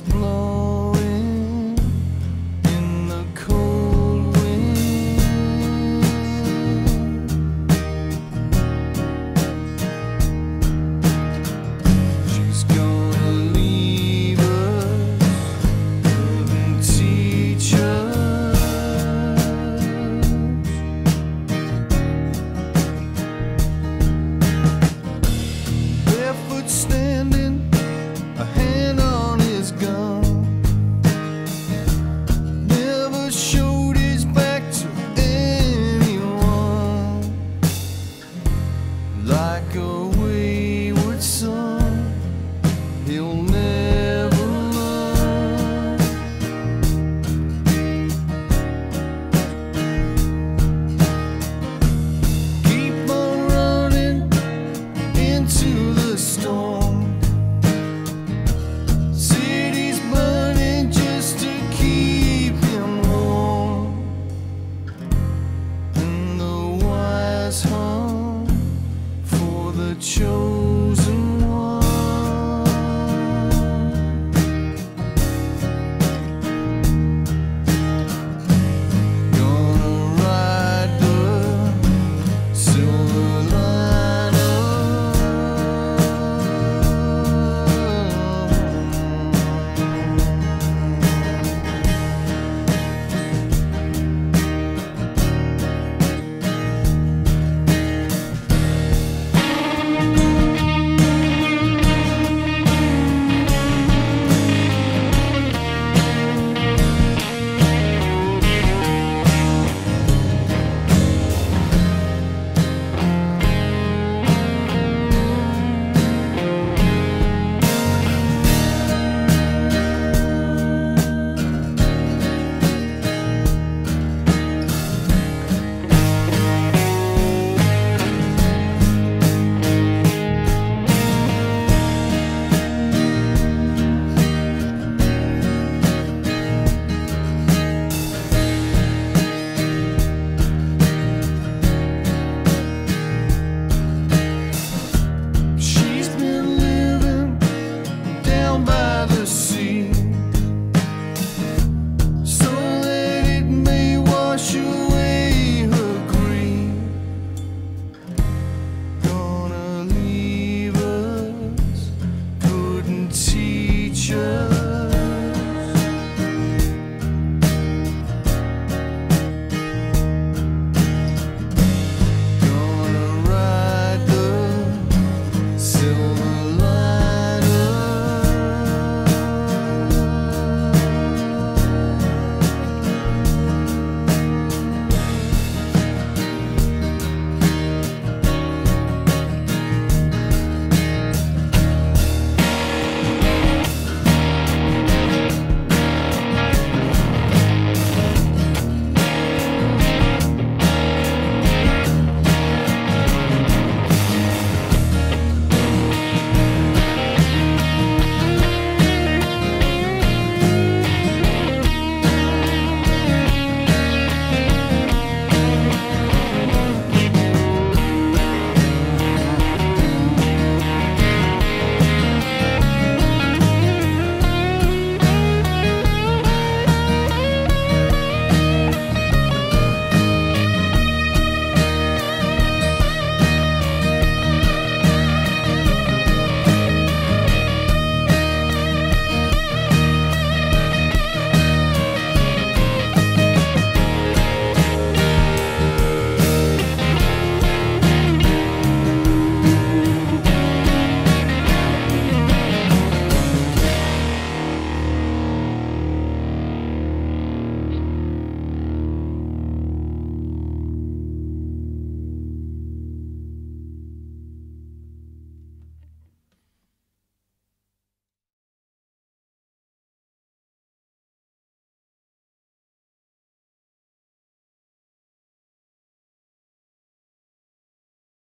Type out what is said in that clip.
blowing in the cold wind. She's gonna leave us, teach us. Barefoot standing. like a wayward son.